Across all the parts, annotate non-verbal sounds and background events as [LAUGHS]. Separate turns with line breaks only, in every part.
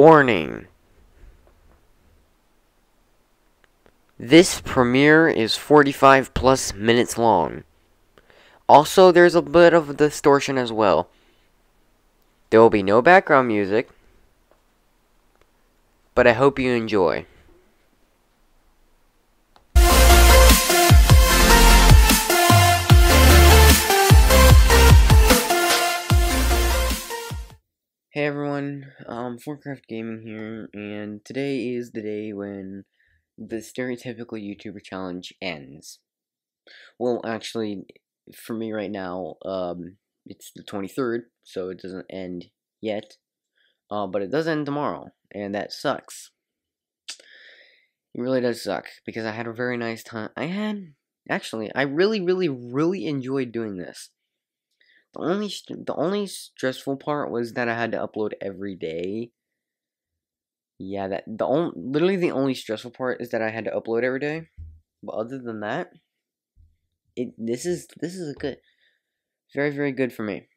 Warning. This premiere is 45 plus minutes long. Also, there's a bit of distortion as well. There will be no background music, but I hope you enjoy. Hey everyone, um, Fortcraft Gaming here, and today is the day when the stereotypical YouTuber challenge ends. Well, actually, for me right now, um, it's the 23rd, so it doesn't end yet, uh, but it does end tomorrow, and that sucks. It really does suck, because I had a very nice time. I had, actually, I really, really, really enjoyed doing this. The only the only stressful part was that I had to upload every day. Yeah, that the only literally the only stressful part is that I had to upload every day. But other than that, it this is this is a good, very very good for me.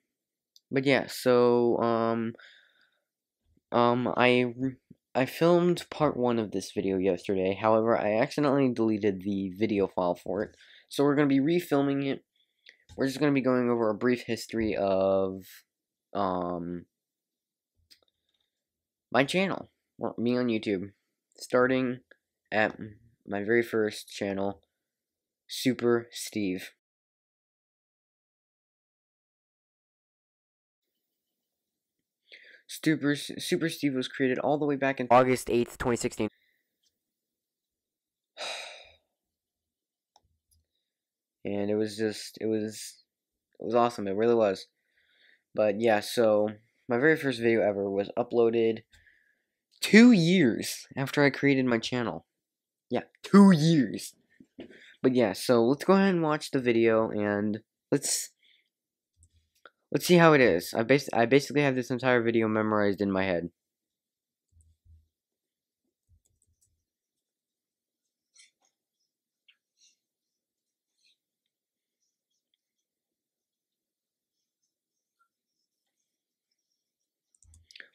But yeah, so um, um, I I filmed part one of this video yesterday. However, I accidentally deleted the video file for it, so we're gonna be refilming it we're just going to be going over a brief history of um, my channel, well, me on YouTube, starting at my very first channel, Super Steve. Super, Super Steve was created all the way back in August 8th, 2016. [SIGHS] [SIGHS] [SIGHS] and it was just it was it was awesome it really was. But yeah so my very first video ever was uploaded two years after I created my channel. Yeah two years. But yeah so let's go ahead and watch the video and let's let's see how it is. I bas I basically have this entire video memorized in my head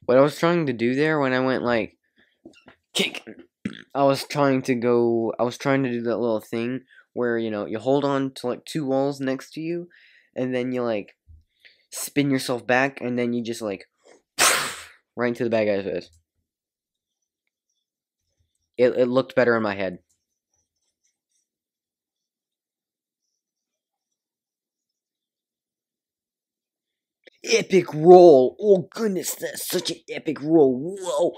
What I was trying to do there when I went like kick, I was trying to go. I was trying to do that little thing where you know you hold on to like two walls next to you, and then you like spin yourself back, and then you just like [LAUGHS] right into the bad guy's face. It it looked better in my head. Epic roll. Oh goodness, that's such an epic roll. Whoa.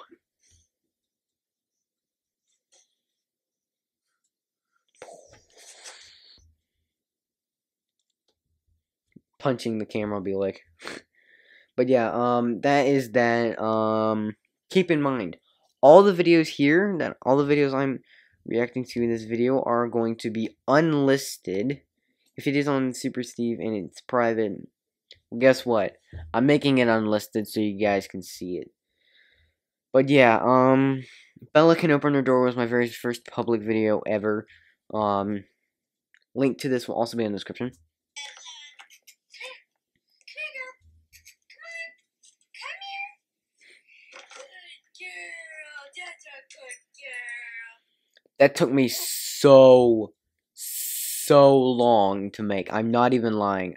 Punching the camera will be like. [LAUGHS] but yeah, um, that is that. Um, keep in mind, all the videos here, that all the videos I'm reacting to in this video are going to be unlisted. If it is on Super Steve and it's private, guess what? I'm making it unlisted so you guys can see it. But yeah, um, Bella Can Open Her Door was my very first public video ever. Um, link to this will also be in the description. That took me so, so long to make. I'm not even lying.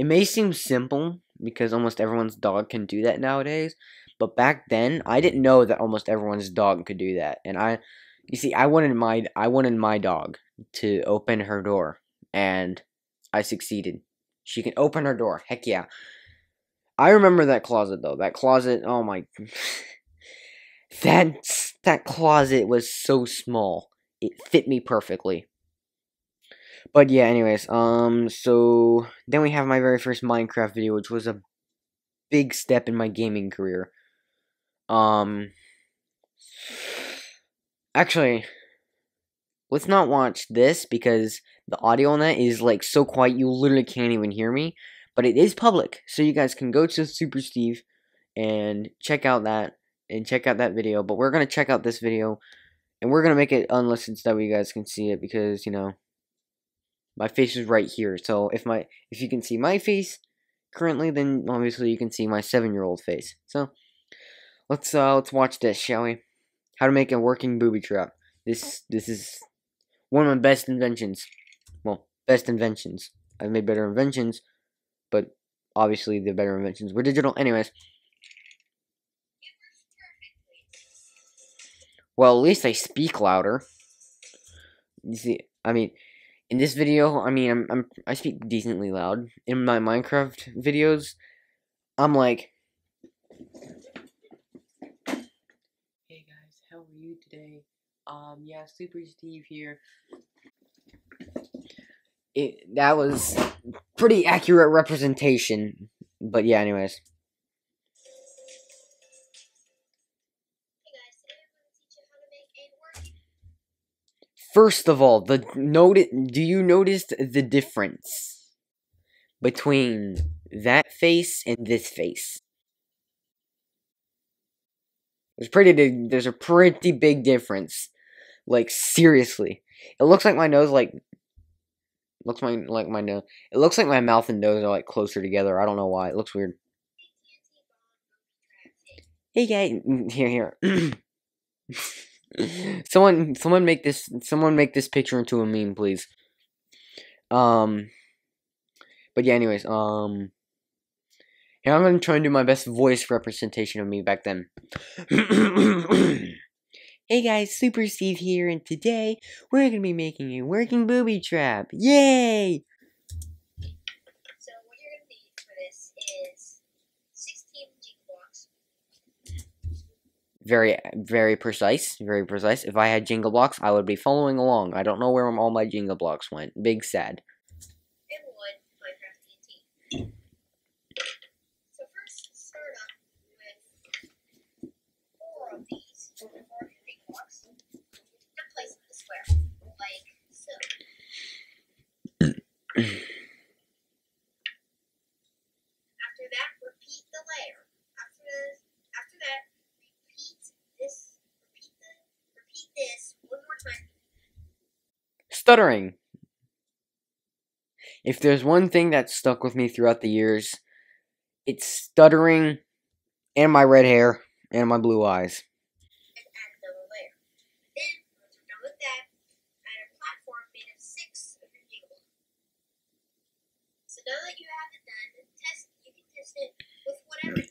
It may seem simple because almost everyone's dog can do that nowadays, but back then I didn't know that almost everyone's dog could do that. And I you see I wanted my I wanted my dog to open her door and I succeeded. She can open her door. Heck yeah. I remember that closet though. That closet, oh my [LAUGHS] that that closet was so small. It fit me perfectly. But yeah, anyways, um, so then we have my very first Minecraft video, which was a big step in my gaming career. Um, actually, let's not watch this because the audio on that is like so quiet you literally can't even hear me. But it is public, so you guys can go to Super Steve and check out that and check out that video. But we're gonna check out this video, and we're gonna make it unlisted so that you guys can see it because you know my face is right here. So if my if you can see my face currently, then obviously you can see my seven year old face. So let's uh let's watch this, shall we? How to make a working booby trap. This this is one of my best inventions. Well, best inventions. I've made better inventions, but obviously the better inventions were digital. Anyways. Well, at least I speak louder. You see, I mean, in this video, I mean, I'm, I'm I speak decently loud. In my Minecraft videos, I'm like, Hey guys, how are you today? Um, yeah, Super Steve here. It that was pretty accurate representation, but yeah, anyways. First of all, the note do you notice the difference between that face and this face? There's pretty there's a pretty big difference. Like seriously. It looks like my nose like looks my like my nose. It looks like my mouth and nose are like closer together. I don't know why. It looks weird. Hey guys, mm, here here. [CLEARS THROAT] someone someone make this someone make this picture into a meme, please. Um but yeah, anyways, um here I'm gonna try and do my best voice representation of me back then. [COUGHS] hey guys, Super Steve here, and today we're gonna be making a working booby trap. Yay! Very very precise very precise. If i had jingle blocks i would be following along. I don't know where all my jingle blocks went. Big sad [CLEARS THROAT] stuttering. If there's one thing that stuck with me throughout the years, it's stuttering and my red hair and my blue eyes. So now that you have it done, test you can test it with whatever.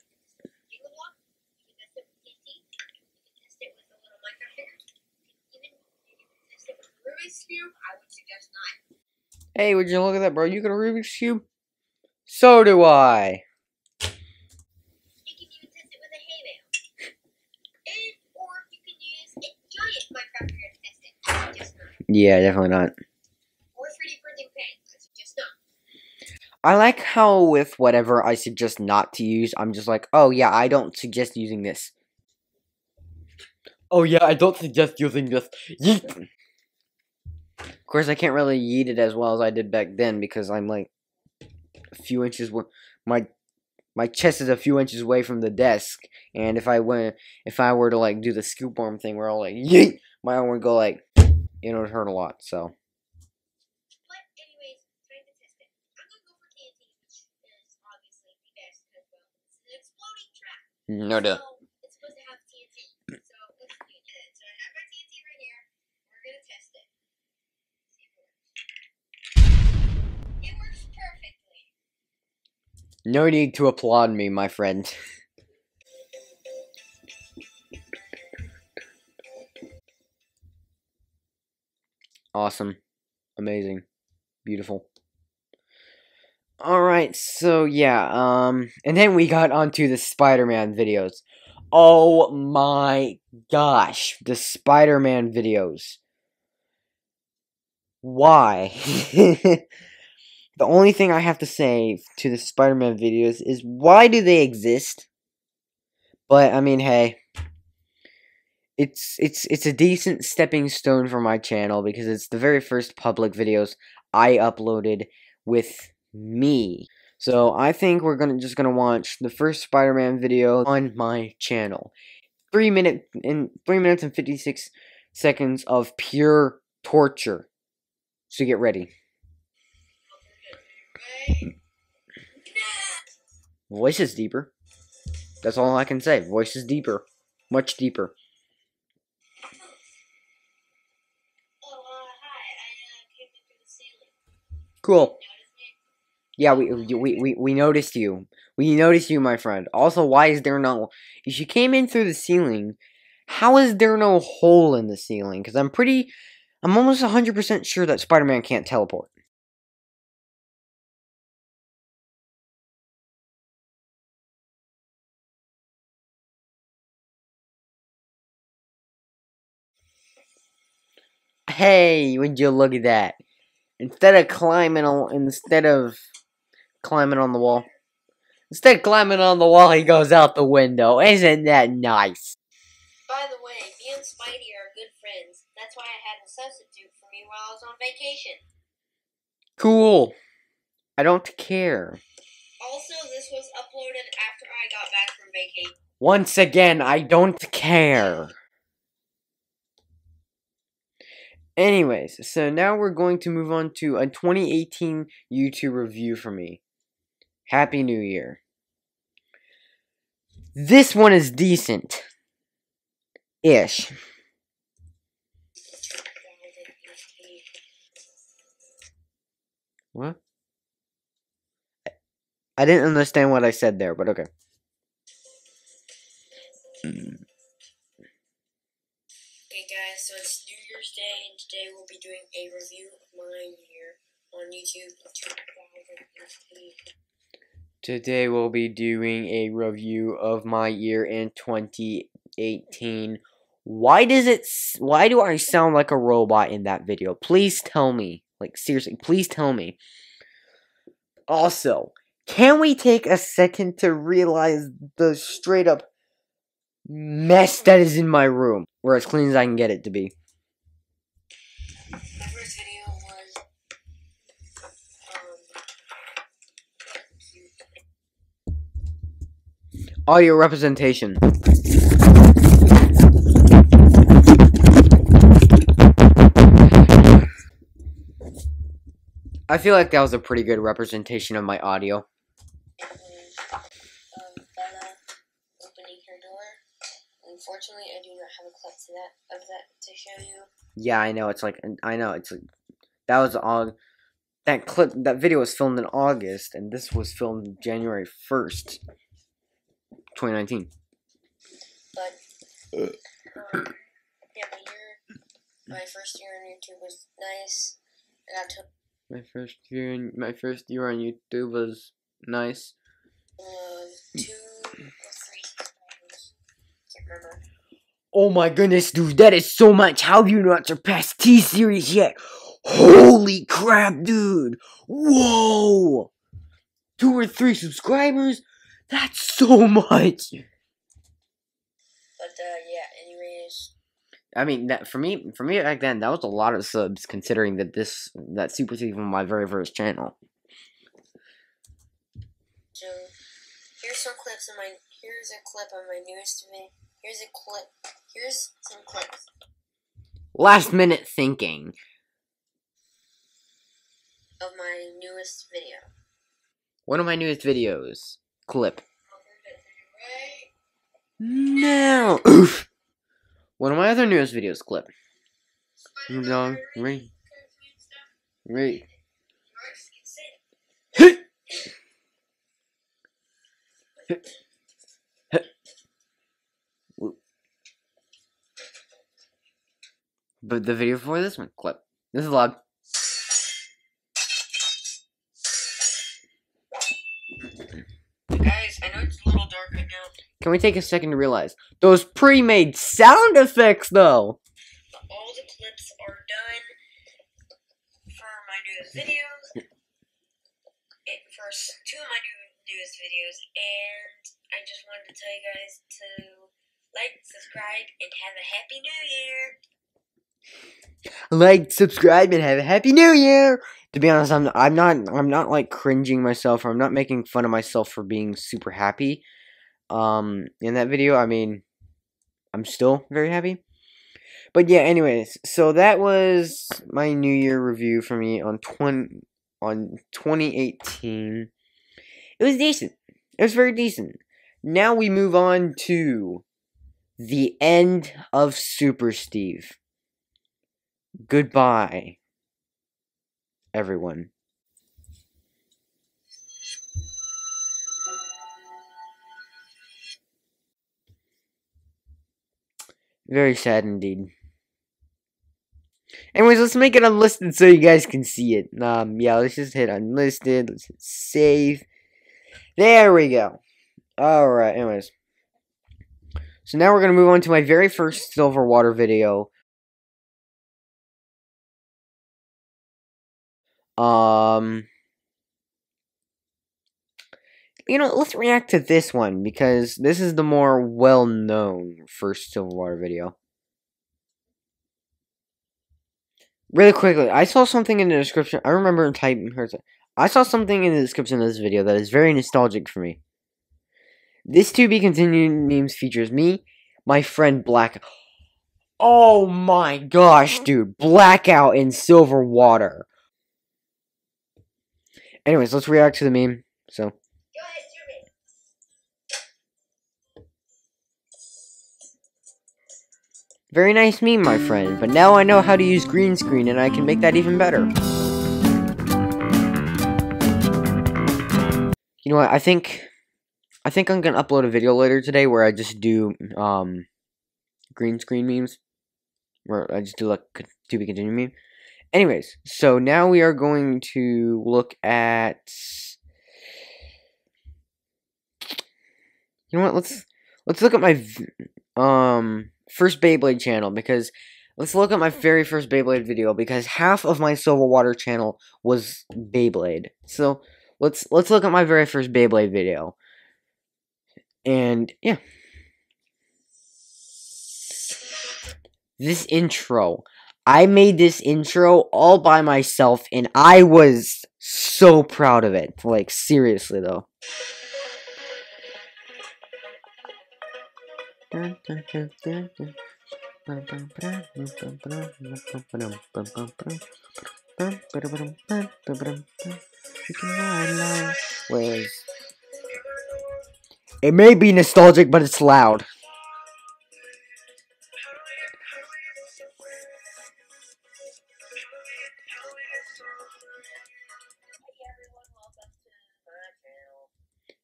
Rubik's Cube, I would suggest not. Hey, would you look at that, bro? You got a Rubik's Cube? So do I. You can even test it with a hay bale. And, or you can use a giant Minecraft to test it. I suggest not. Yeah, definitely not. Or 3D printing paint. I not. I like how with whatever I suggest not to use, I'm just like, oh yeah, I don't suggest using this. Oh yeah, I don't suggest using this. Yeet! Of course, I can't really yeet it as well as I did back then because I'm like a few inches. My my chest is a few inches away from the desk, and if I went, if I were to like do the scoop arm thing, where I'll like yeet, my arm would go like, you know, it hurt a lot. So. No doubt. No need to applaud me, my friend. awesome. Amazing. Beautiful. Alright, so yeah, um, and then we got onto the Spider-Man videos. Oh my gosh, the Spider-Man videos. Why? [LAUGHS] The only thing I have to say to the Spider-Man videos is why do they exist? But I mean, hey, it's it's it's a decent stepping stone for my channel because it's the very first public videos I uploaded with me. So I think we're gonna just gonna watch the first Spider-Man video on my channel. Three minute in three minutes and fifty six seconds of pure torture. So get ready. Voice is deeper. That's all I can say. Voice is deeper. Much deeper. Cool. Yeah, we, we, we, we noticed you. We noticed you, my friend. Also, why is there no... If you came in through the ceiling, how is there no hole in the ceiling? Because I'm pretty... I'm almost 100% sure that Spider-Man can't teleport. Hey, would you look at that? Instead of climbing on, instead of climbing on the wall, instead of climbing on the wall, he goes out the window. Isn't that nice?
By the way, me and Spidey are good friends. That's why I had a substitute for me while I was on vacation.
Cool. I don't care.
Also, this was uploaded after I got back from vacation.
Once again, I don't care. Anyways, so now we're going to move on to a 2018 YouTube review for me. Happy New Year. This one is decent. Ish. What? I didn't understand what I said there, but okay.
Okay, guys, so it's New Year's Day, and today we'll be doing a review of my year on YouTube of 2018.
Today we'll be doing a review of my year in 2018. Why does it why do I sound like a robot in that video? Please tell me. Like seriously, please tell me. Also, can we take a second to realize the straight up mess that is in my room? Or as clean as I can get it to be.
Um,
Audio representation. I feel like that was a pretty good representation of my audio.
it was, Bella opening her door. Unfortunately, I do not have a clip to that of that to show you.
Yeah, I know. It's like I know. It's like that was on that clip. That video was filmed in August, and this was filmed January first, twenty nineteen.
But um, yeah, my year, my first year on YouTube was nice. and I got to
My first year, in, my first year on YouTube was nice.
uh, two or three subscribers. Can't remember.
Oh my goodness, dude, that is so much. How have you not surpassed T series yet? Holy crap, dude! Whoa! Two or three subscribers? That's so much.
But uh, yeah. Anyways,
I mean, that for me, for me back then, that was a lot of subs, considering that this that Super Steve was my very first channel.
so here's some clips of my. Here's a clip of my newest video. Here's a clip. Here's some clips.
Last minute thinking.
of my newest video.
One of my newest videos. Clip.
Right?
No. Oof. One of my other newest videos. Clip. No, right. Right. But the video for this one, clip. This is loud.
Guys, I know it's a little dark right now,
Can we take a second to realize those pre-made sound effects, though?
but all the clips are done for my newest videos. It, for two of my new newest videos, and I just wanted to tell you guys to like, subscribe, and have a happy new year.
Like, subscribe, and have a happy New Year. To be honest, I'm I'm not I'm not like cringing myself, or I'm not making fun of myself for being super happy. Um, in that video, I mean, I'm still very happy. But yeah, anyways, so that was my New Year review for me on twenty on 2018. It was decent. It was very decent. Now we move on to the end of Super Steve. Goodbye, everyone. Very sad indeed. Anyways, let's make it unlisted so you guys can see it. Um, yeah, let's just hit unlisted. Let's hit save. There we go. Alright, anyways. So now we're going to move on to my very first silver water video. Um... You know, let's react to this one, because this is the more well-known first silver water video. Really quickly, I saw something in the description. I remember typing her. I saw something in the description of this video that is very nostalgic for me. This to be continued memes features me, my friend Black. [GASPS] Oh my gosh, [LAUGHS] dude. Blackout in silver water. Anyways, let's react to the meme. So. Very nice meme, my friend, but now I know how to use green screen and I can make that even better. You know what, I think... I think I'm gonna upload a video later today where I just do, um, green screen memes. Where I just do, like, to be continued meme. Anyways, so now we are going to look at... You know what, let's... Let's look at my, um first Beyblade channel because let's look at my very first Beyblade video because half of my Silver Water channel was Beyblade. So let's let's look at my very first Beyblade video. And yeah. This intro. I made this intro all by myself and I was so proud of it. Like seriously though. It may be nostalgic, but it's loud.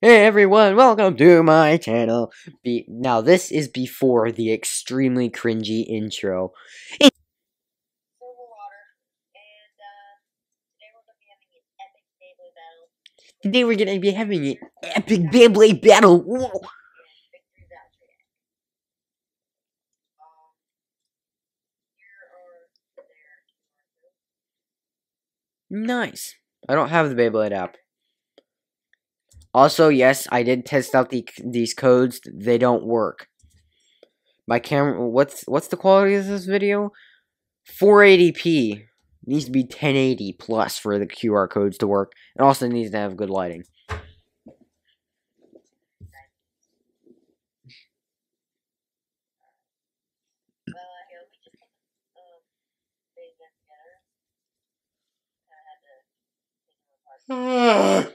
Hey everyone, welcome to my channel. Be now this is before the extremely cringy intro. It Today we're gonna be having an epic Beyblade battle. Whoa. Nice. I don't have the Beyblade app. Also, yes, I did test out the these codes. They don't work. My camera, what's what's the quality of this video? 480p needs to be 1080 plus for the QR codes to work. It also needs to have good lighting. [SIGHS] [SIGHS]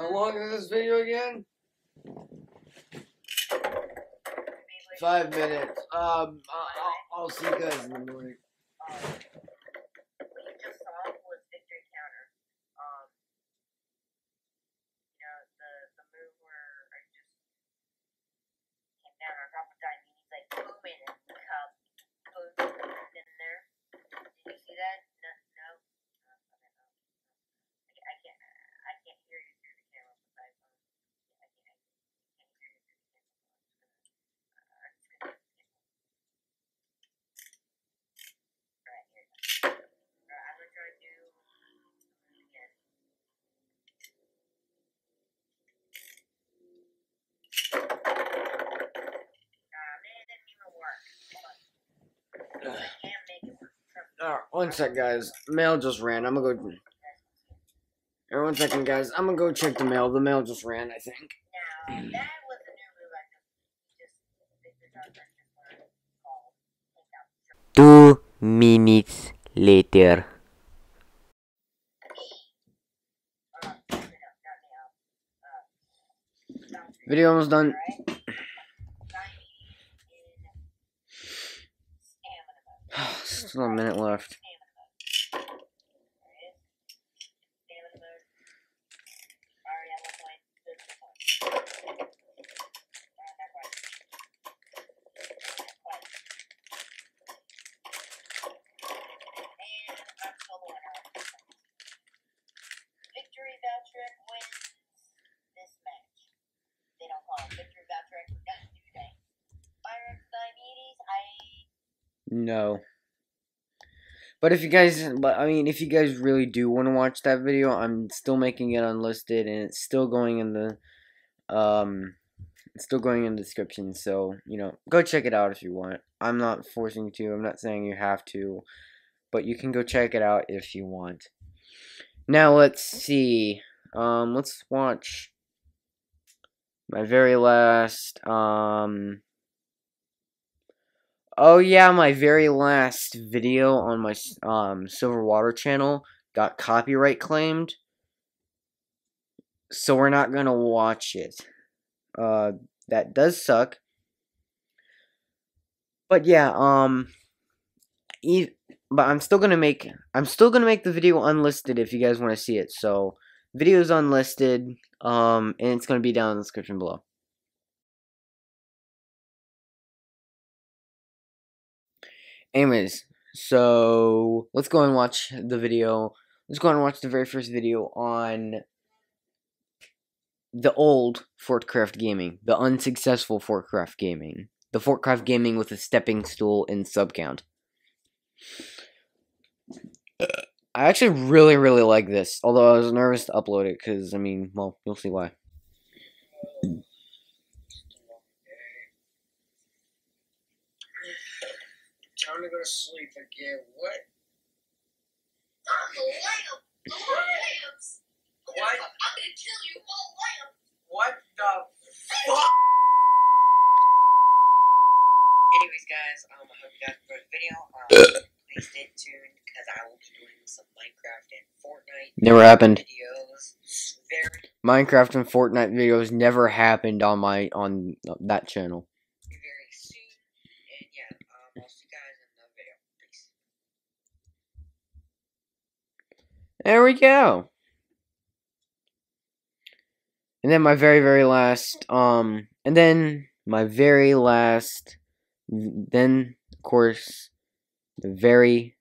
How long is this video again? Five minutes. Um, I'll, I'll see you guys in the morning.
um, what you just saw was victory counter. Um, you know, the the move where I just came down on top of time and he's like booming and the cup goes in there. Did you see that? No, no. no, okay, no. I, ca- I can't. I can't hear you through the camera with my phone. I can't. I can't hear you through the camera. I'm just gonna. Uh, I'm just gonna. Alright, here. you go. Alright, I'm gonna try to do it again. Ah, man, it didn't even work. Hold on. I can't make it work. Trust me.
Alright, one sec, guys. Mail just ran. I'm gonna go. Here, one second, guys. I'm gonna go check the mail. The mail just ran, I think.
Now, that was a new move just, just, Victor Johnson just learned called take out the
Two minutes later.
Uh, no, not now. Uh, boundary.
Video almost done.
Alright? Diabetes in stamina mode.
Still a minute left.
Stamina mode. There it is. Stamina mode. Already at one point. This is one. Uh, not quite. Not quite. And I'm solo winner. Victory Valtryek wins this match. They don't call him Victory Valtryek for nothing, do they? Byrex Diabetes, I
No. But if you guys, I mean, if you guys really do want to watch that video, I'm still making it unlisted, and it's still going in the, um, it's still going in the description. So you know, go check it out if you want. I'm not forcing you to. I'm not saying you have to, but you can go check it out if you want. Now let's see. Um, let's watch my very last. Um. Oh yeah, my very last video on my um Silver Water channel got copyright claimed. So we're not going to watch it. Uh that does suck. But yeah, um e- but I'm still going to make I'm still going to make the video unlisted if you guys want to see it. So, video's unlisted um and it's going to be down in the description below. Anyways, so let's go and watch the video. Let's go and watch the very first video on the old Fortcraft Gaming, the unsuccessful Fortcraft Gaming, the Fortcraft Gaming with a stepping stool in sub count. I actually really, really like this, although I was nervous to upload it because, I mean, well, you'll see why.
Time to go to sleep again. What?
I'm the lamb! The lambs!
What?
I'm gonna kill you all lamb!
What the fuck?
Anyways, guys, um, I hope you guys enjoyed the video. Um, [COUGHS] please stay tuned because I will be doing some Minecraft and Fortnite
Never happened.
videos very,
Minecraft and Fortnite videos never happened on my on that channel.
very soon. And yeah, um, I'll see you guys in the video. Peace.
There we go. And then my very very last um and then my very last then of course the very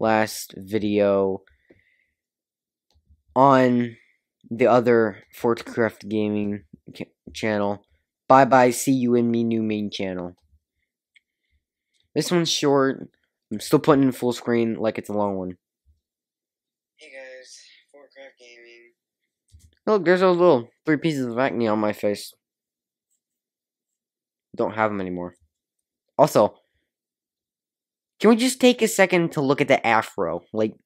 last video on the other Fortcraft Gaming channel. Bye bye, see you in me new main channel. This one's short. I'm still putting in full screen like it's a long one.
Hey guys, Fortcraft Gaming.
Look, there's those little three pieces of acne on my face. Don't have them anymore. Also, can we just take a second to look at the afro? Like,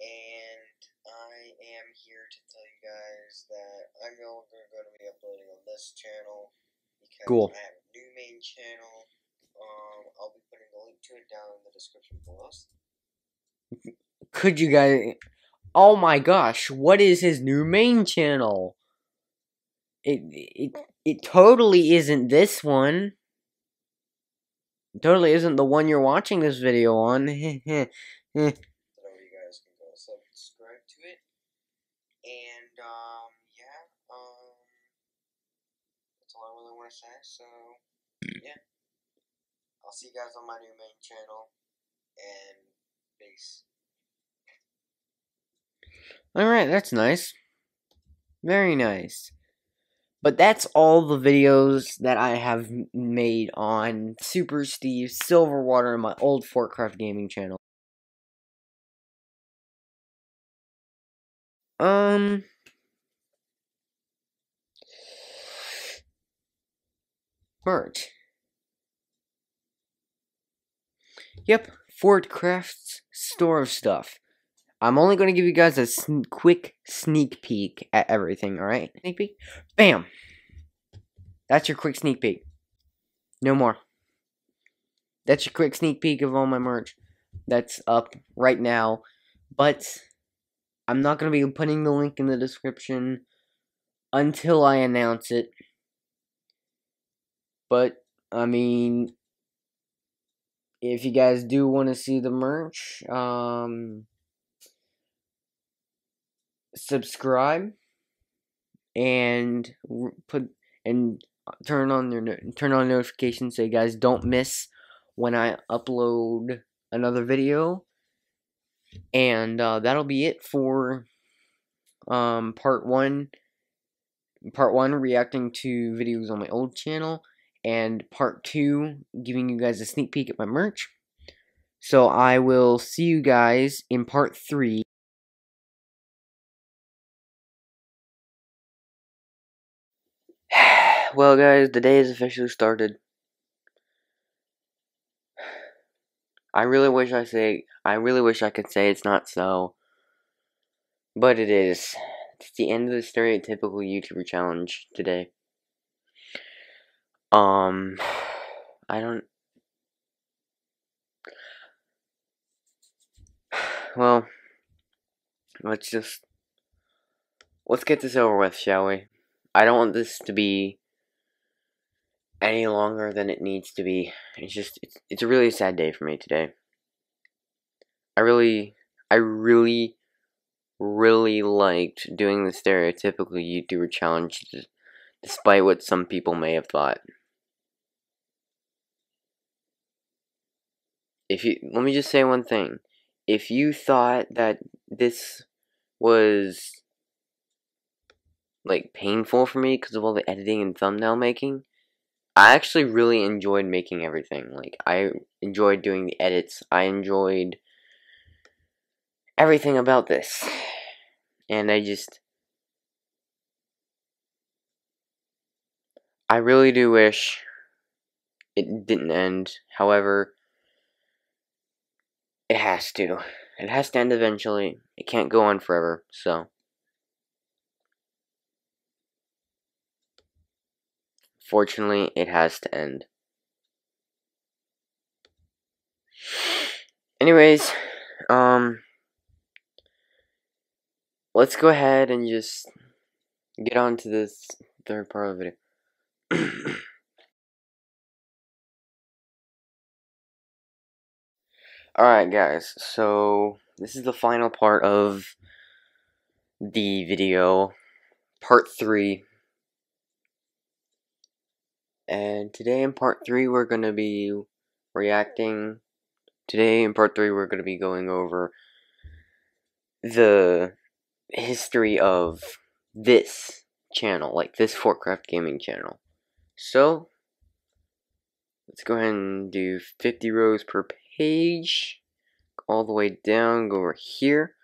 And I am here to tell you guys that I'm no longer going to be uploading on this channel because
Cool.
I have a new main channel. Um, I'll be putting the link to it down in the description below.
could you guys? Oh my gosh, what is his new main channel? It it it totally isn't this one. It totally isn't the one you're watching this video on. [LAUGHS]
So you guys can go subscribe to it. And um yeah, um. So yeah. I'll see you guys on my new main channel. And peace.
Alright, that's nice. Very nice. But that's all the videos that I have made on Super Steve Silverwater and my old Fortcraft Gaming channel. Um. Merch. Yep, Fortcraft's store of stuff. I'm only going to give you guys a sn- quick sneak peek at everything, alright? Sneak peek? Bam! That's your quick sneak peek. No more. That's your quick sneak peek of all my merch that's up right now. But I'm not going to be putting the link in the description until I announce it. But, I mean, if you guys do want to see the merch, um, subscribe and put and turn on your turn on notifications so you guys don't miss when I upload another video. And uh, that'll be it for um, part one. Part one reacting to videos on my old channel, and part two giving you guys a sneak peek at my merch. So I will see you guys in part three. Well, guys, the day has officially started. I really wish I say I really wish I could say it's not so, but it is. It's the end of the stereotypical YouTuber challenge today. Um, I don't. Well, let's just let's get this over with, shall we? I don't want this to be any longer than it needs to be. It's just it's it's a really sad day for me today. I really I really really liked doing the stereotypical YouTuber challenge despite what some people may have thought. If you let me just say one thing. If you thought that this was like painful for me because of all the editing and thumbnail making, I actually really enjoyed making everything. Like I enjoyed doing the edits. I enjoyed everything about this. And I just I really do wish it didn't end. However, it has to. It has to end eventually. It can't go on forever. So Fortunately, it has to end. Anyways, um, let's go ahead and just get on to this third part of the video. [COUGHS] Alright, guys, so this is the final part of the video, part 3 and today in part 3 we're going to be reacting. Today in part 3 we're going to be going over the history of this channel like this Fortcraft gaming channel. So let's go ahead and do 50 rows per page all the way down go over here.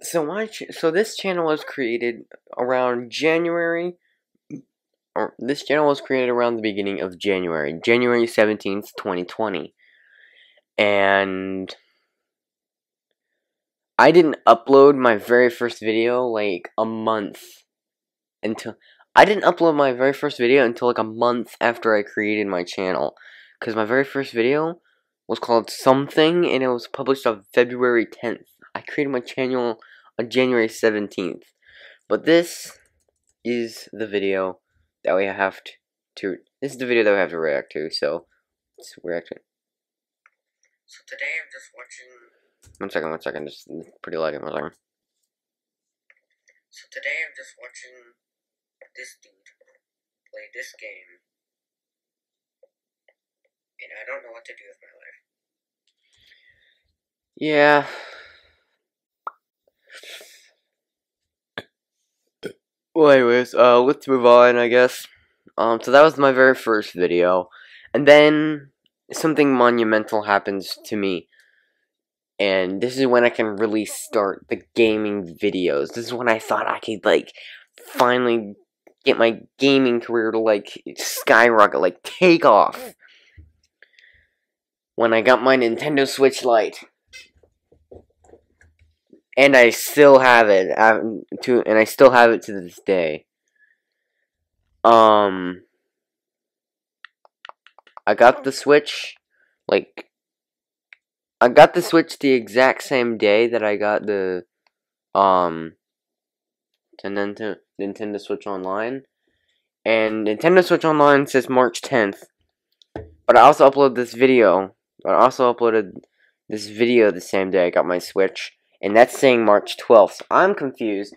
So my so this channel was created around January this channel was created around the beginning of January, January 17th, 2020. And I didn't upload my very first video like a month until I didn't upload my very first video until like a month after I created my channel cuz my very first video was called something and it was published on February 10th. I created my channel on January 17th. But this is the video that we have to, to this is the video that we have to react to, so let's react to it.
So today I'm just watching.
One second, one second, just pretty laggy, one second.
So today I'm just watching this dude play this game, and I don't know what to do with my life.
Yeah. Well, anyways, uh, let's move on, I guess. Um, so that was my very first video. And then something monumental happens to me. And this is when I can really start the gaming videos. This is when I thought I could, like, finally get my gaming career to, like, skyrocket, like, take off. When I got my Nintendo Switch Lite and I still have it um, to, and I still have it to this day. Um, I got the Switch, like, I got the Switch the exact same day that I got the, um, Nintendo Nintendo Switch Online, and Nintendo Switch Online says March tenth, but I also uploaded this video. I also uploaded this video the same day I got my Switch and that's saying March 12th. So I'm confused.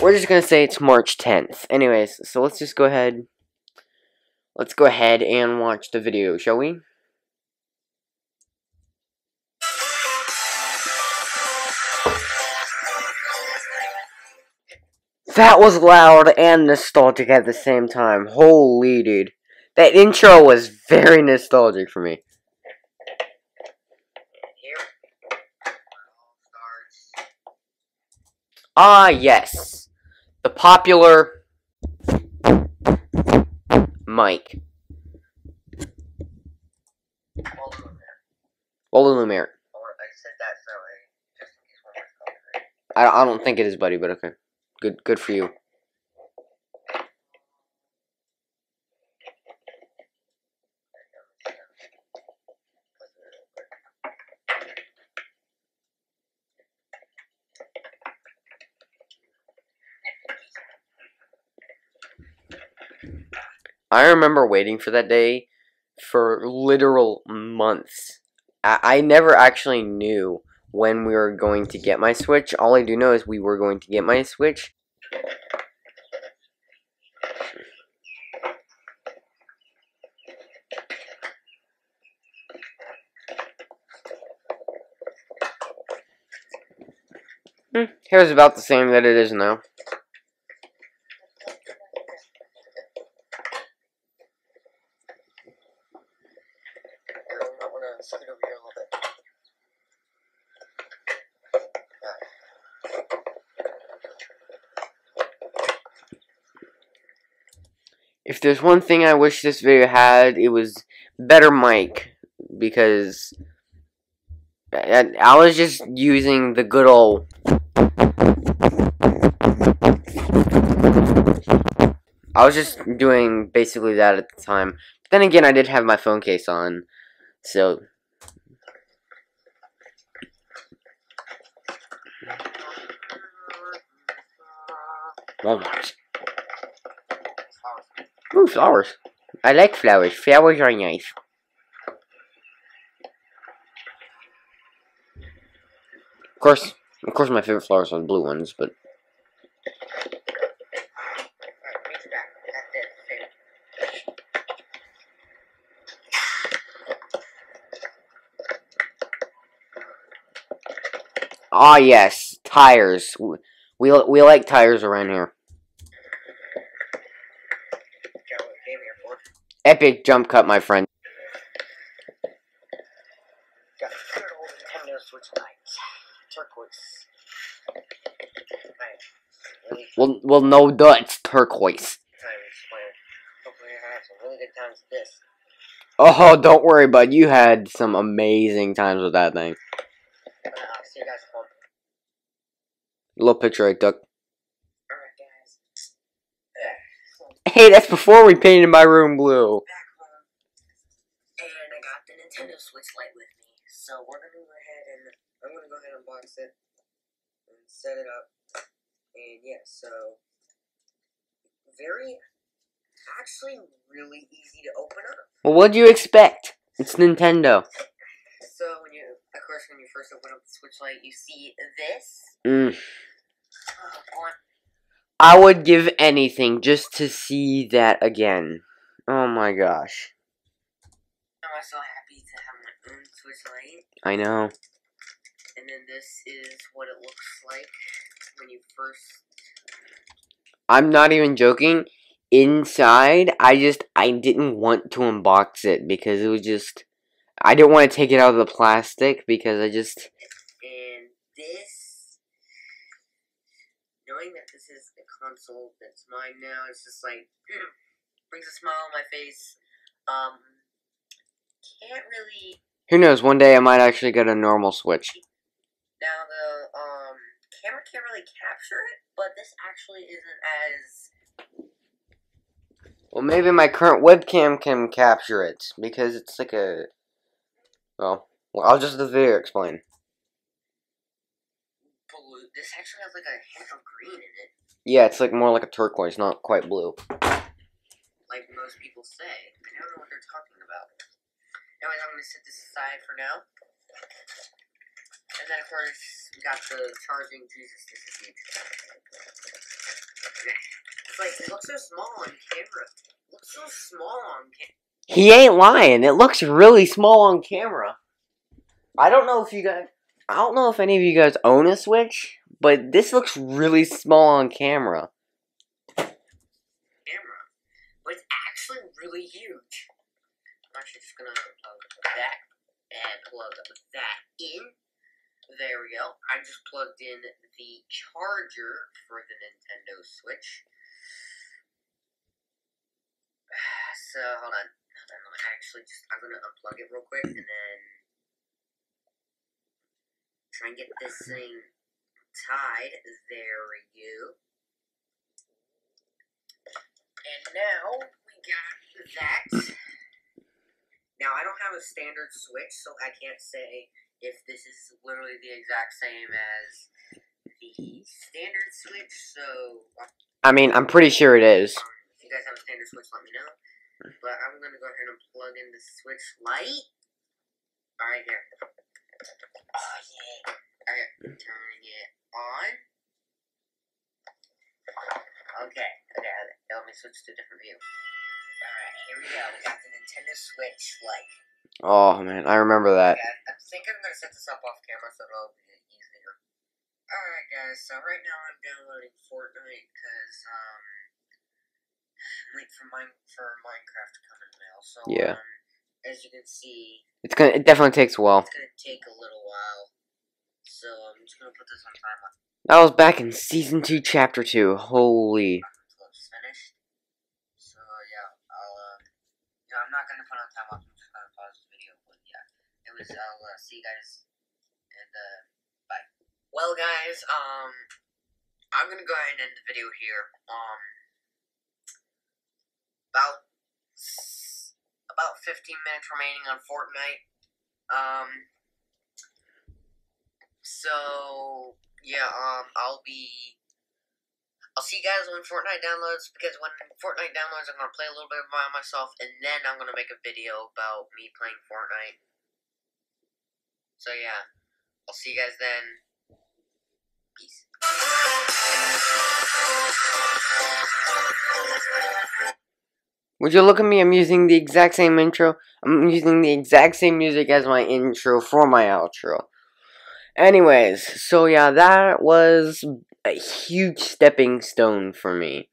We're just gonna say it's March 10th. Anyways, so let's just go ahead. Let's go ahead and watch the video, shall we? That was loud and nostalgic at the same time. Holy dude. That intro was very nostalgic for me. Ah, yes. The popular Mike. Waldo Lumiere. I, I don't think it is, buddy, but okay. Good, good for you. I remember waiting for that day for literal months. I, I never actually knew when we were going to get my Switch. All I do know is we were going to get my Switch. Hmm, hair's about the same that it is now.
scoot over here a little bit.
If there's one thing I wish this video had, it was better mic. Because I, I was just using the good old I was just doing basically that at the time. But then again, I did have my phone case on. So Flowers. Ooh, flowers. I like flowers. Flowers are nice. Of course, of course, my favorite flowers are the blue ones, but Ah, yes, tires. We we like tires around here. Epic jump cut, my friend.
Got good old Nintendo Switch Lites. Turquoise. Really
Well, well, no, duh, it's turquoise.
times playing. Hopefully I have some really good times with this.
Oh, don't worry, bud. You had some amazing times with that thing.
But I'll see you guys home.
Little picture I took.
Alright guys. Yeah. So
Hey, that's before we painted my room blue.
back home. And I got the Nintendo Switch Lite with me. So we're gonna go ahead and I'm gonna go ahead and box it. and set it up. And yeah, so very actually really easy to open up.
Well, what do you expect? It's Nintendo. [LAUGHS]
So when you, of course, when you first open up the Switch Lite, you see this.
Mm.
Oh, boy.
I would give anything just to see that again. Oh my gosh.
I'm so happy to have my own.
I know.
And then this is what it looks like when you first.
I'm not even joking. Inside, I just I didn't want to unbox it because it was just I didn't want to take it out of the plastic because I just
And this. Knowing that console that's mine now, it's just like. brings a smile on my face. Um. Can't really.
who knows, one day I might actually get a normal Switch.
Now, the um, camera can't really capture it, but this actually isn't as.
Well, maybe my current webcam can capture it because it's like a well, well I'll just the video explain.
blue. This actually has like a hint of green in it,
Yeah, it's like more like a turquoise, not quite blue.
like most people say. I don't know what they're talking about. Anyways, I'm gonna set this aside for now. And then, of course, we got the charging. Jesus, this is huge. It's like, it looks so small on camera. It looks so small on camera.
He ain't lying. It looks really small on camera. I don't know if you guys I don't know if any of you guys own a Switch, but this looks really small on camera.
camera. But it's actually really huge. I'm actually just gonna plug that and plug that in. There we go. I just plugged in the charger for the Nintendo Switch. [SIGHS] So hold on. Actually just I'm gonna unplug it real quick and then try and get this thing tied. There you. And now we got that. Now I don't have a standard switch, so I can't say if this is literally the exact same as the standard switch. So
I mean, I'm pretty sure it is.
if you guys have a standard switch, let me know. But I'm gonna go ahead and plug in the Switch Lite. All right, here. Oh yeah. Alright, turning it on. Okay, okay, okay. Now let me switch to a different view. Alright, here we go. We got the Nintendo Switch Lite.
Oh man, I remember that.
Okay, I think I'm gonna set this up off camera so it'll be easier. Alright, guys, so right now I'm downloading Fortnite because, um, I'm waiting for, mine, for Minecraft to come in the mail. So,
Yeah.
um, as you can see,
It's gonna it definitely takes a while.
it's gonna take a little while. So, I'm just gonna put this on timeline
That was back in season two, chapter two. Holy
finished. So, yeah, I'll, uh, yeah, I'm not gonna put on time I'm just gonna pause the video, but yeah. It was, I'll, uh, see you guys, and, uh, bye. Well, guys, um, I'm gonna go ahead and end the video here. Um, about, about 15 minutes remaining on Fortnite. Um, so, yeah, um, I'll be I'll see you guys when Fortnite downloads because when Fortnite downloads, I'm gonna play a little bit by myself, and then I'm gonna make a video about me playing Fortnite. So yeah, I'll see you guys then. Peace.
Would you look at me? I'm using the exact same intro. I'm using the exact same music as my intro for my outro. Anyways, so yeah, that was a huge stepping stone for me.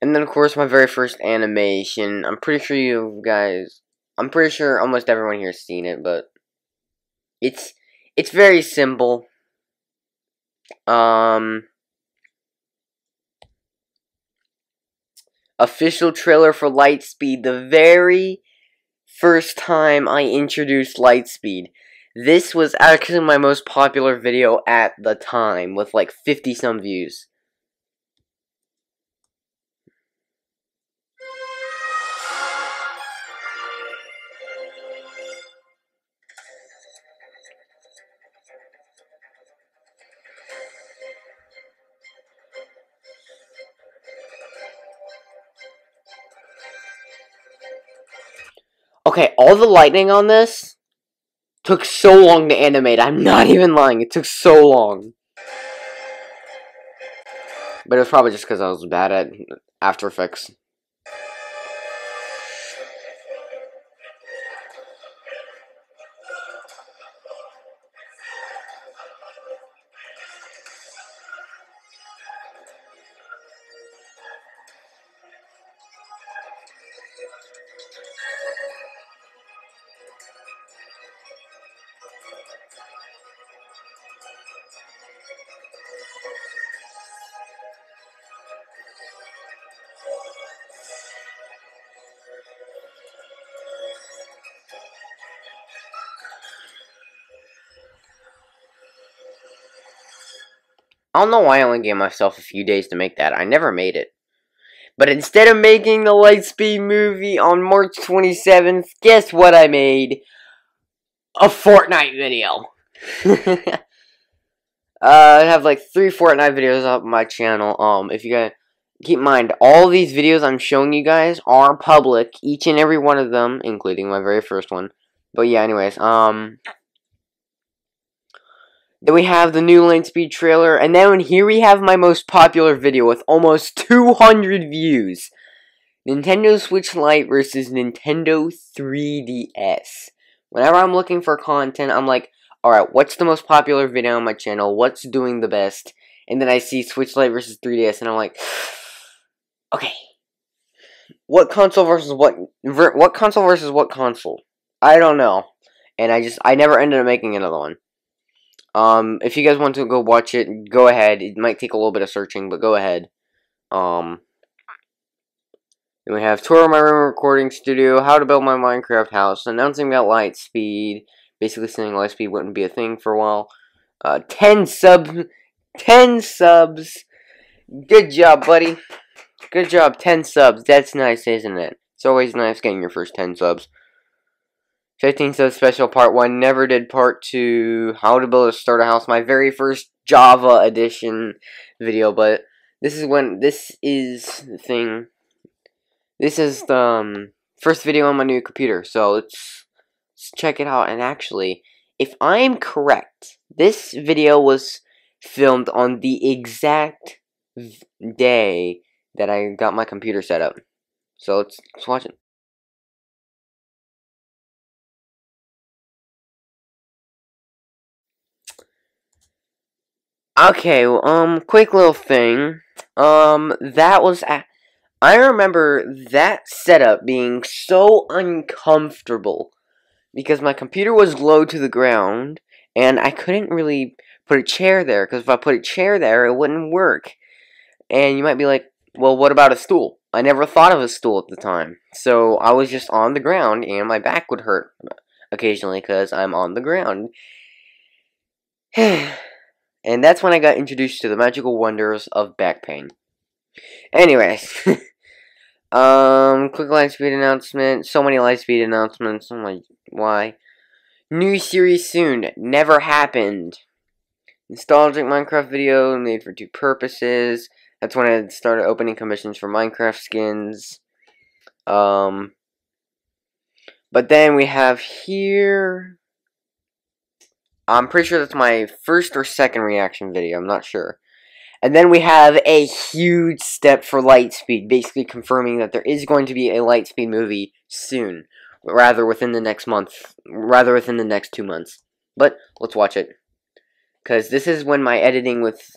And then, of course, my very first animation. I'm pretty sure you guys. I'm pretty sure almost everyone here has seen it, but it's it's very simple. Um. official trailer for Lightspeed, the very first time I introduced Lightspeed. This was actually my most popular video at the time, with like 50 some views. Okay, all the lightning on this took so long to animate. I'm not even lying. It took so long. But it was probably just because I was bad at After Effects. I don't know why I only gave myself a few days to make that. I never made it. But instead of making the Lightspeed movie on March 27th, guess what I made? A Fortnite video. [LAUGHS] uh, I have like three Fortnite videos up on my channel. Um, if you guys keep in mind, all these videos I'm showing you guys are public, each and every one of them, including my very first one. But yeah, anyways, um, then we have the new Lightspeed trailer, and then here we have my most popular video with almost [LAUGHS] 200 views. Nintendo Switch Lite versus Nintendo 3DS. Whenever I'm looking for content, I'm like, alright, what's the most popular video on my channel? What's doing the best? And then I see Switch Lite versus 3DS, and I'm like, [SIGHS] okay. What console versus what? What console versus what console? I don't know. And I just, I never ended up making another one. Um, if you guys want to go watch it, go ahead. It might take a little bit of searching, but go ahead. Um, then we have tour of my room recording studio, how to build my Minecraft house, announcing about Lightspeed, basically saying Lightspeed wouldn't be a thing for a while. Uh, 10 subs, 10 subs. Good job, buddy. Good job, 10 subs. That's nice, isn't it? It's always nice getting your first 10 subs. 15 subs special part 1. Never did part 2. How to build a starter house. My very first Java edition video. But this is when, this is the thing. This is the um, first video on my new computer. So let's, let's check it out. And actually, if I'm correct, this video was filmed on the exact day that I got my computer set up. So let's, let's watch it. Okay, um, quick little thing. Um, that was. I remember that setup being so uncomfortable because my computer was low to the ground and I couldn't really put a chair there because if I put a chair there, it wouldn't work. And you might be like, well, what about a stool? I never thought of a stool at the time. So I was just on the ground and my back would hurt occasionally because I'm on the ground. [SIGHS] And that's when I got introduced to the magical wonders of back pain. Anyways. [LAUGHS] um, quick Lightspeed announcement. So many light speed announcements. I'm like, why? New series soon. Never happened. Nostalgic Minecraft video made for two purposes. That's when I started opening commissions for Minecraft skins. Um, but then we have here I'm pretty sure that's my first or second reaction video, I'm not sure. And then we have a huge step for Lightspeed, basically confirming that there is going to be a Lightspeed movie soon. Rather within the next month, rather within the next two months. But, let's watch it. Because this is when my editing with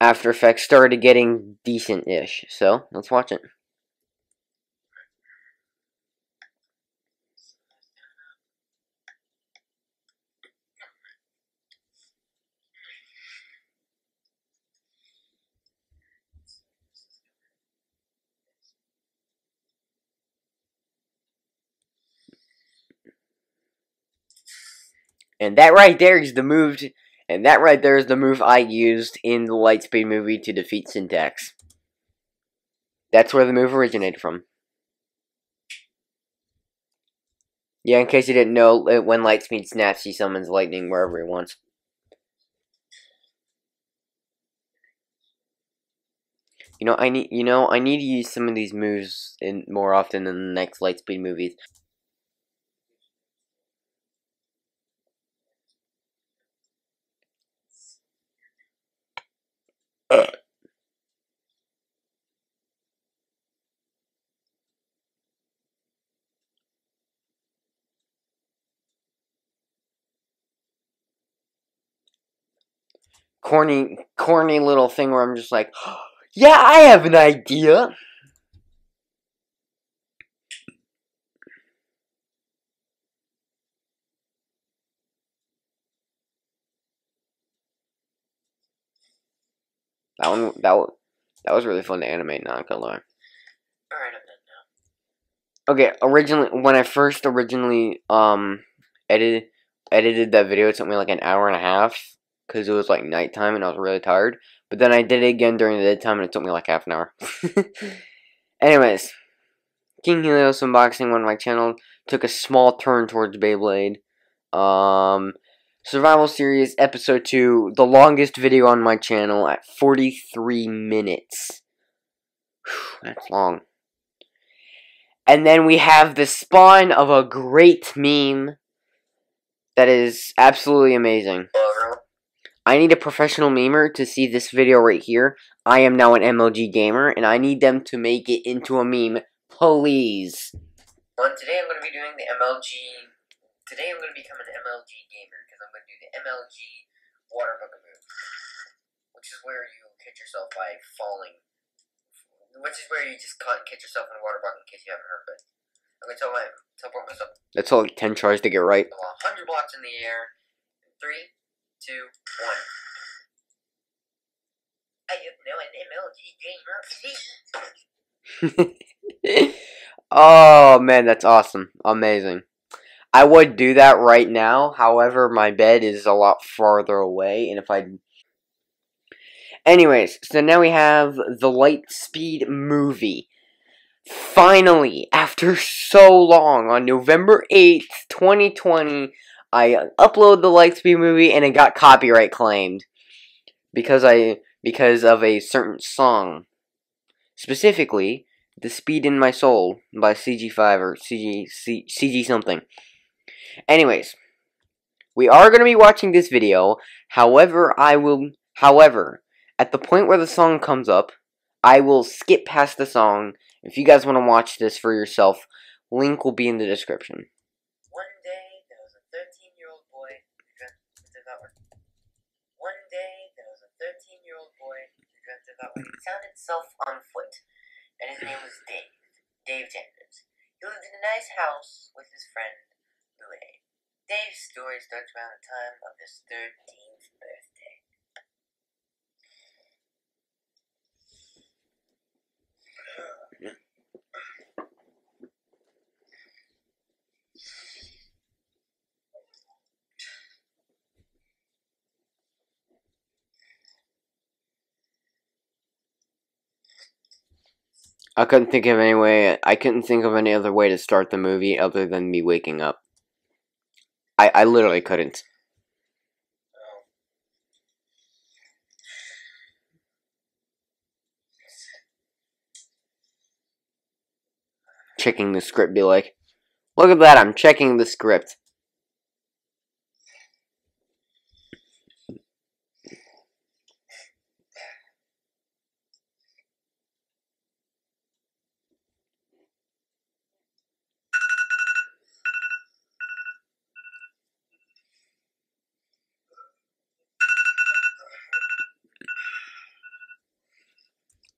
After Effects started getting decent-ish. So, let's watch it. And that right there is the move, to, and that right there is the move I used in the Lightspeed movie to defeat Syntax. That's where the move originated from. Yeah, in case you didn't know, uh, when Lightspeed snaps, he summons lightning wherever he wants. You know, I need you know I need to use some of these moves in more often in the next Lightspeed movies. corny corny little thing where I'm just like, [GASPS] "Yeah, I have an idea." That one, that that was really fun to animate. Not gonna lie.
Alright, I'm done now.
Okay, originally when I first originally um edited edited that video, it took me like an hour and a half because it was like nighttime and I was really tired. But then I did it again during the daytime and it took me like half an hour. [LAUGHS] Anyways, King Helios unboxing one of my channel took a small turn towards Beyblade. Um, Survival Series Episode Two, the longest video on my channel at forty three minutes. That's long. And then we have the spawn of a great meme that is absolutely amazing. I need a professional memer to see this video right here. I am now an MLG gamer, and I need them to make it into a meme, please.
Well, today I'm going to be doing the MLG. Today I'm going to become an MLG gamer I'm going to do the MLG water bucket move, which is where you catch yourself by falling. Which is where you just catch yourself in a water bucket in case you haven't heard of it. I'm going to tell my, teleport myself
That's all like 10 tries to get right.
100 blocks in the air. Three, two, one. I am now an MLG gamer. [LAUGHS]
oh man, that's awesome. Amazing. I would do that right now. However, my bed is a lot farther away, and if I. Anyways, so now we have the Lightspeed movie. Finally, after so long, on November 8th, 2020, I uploaded the Lightspeed movie and it got copyright claimed. Because I. Because of a certain song. Specifically, the Speed in My Soul by CG5 or CG, C, CG something. Anyways, we are going to be watching this video. However, I will. However, at the point where the song comes up, I will skip past the song. If you guys want to watch this for yourself, link will be in the description.
One day there was a 13 year old boy who dreamt devour. One day there was a 13 year old boy who dreamt outward. He found himself on foot, and his name was Dave. Dave Jenkins. He lived in a nice house with his friend Louis. Dave's story starts around the time of his 13th birthday.
I couldn't think of any way. I couldn't think of any other way to start the movie other than me waking up. I I literally couldn't. Checking the script, be like, look at that. I'm checking the script.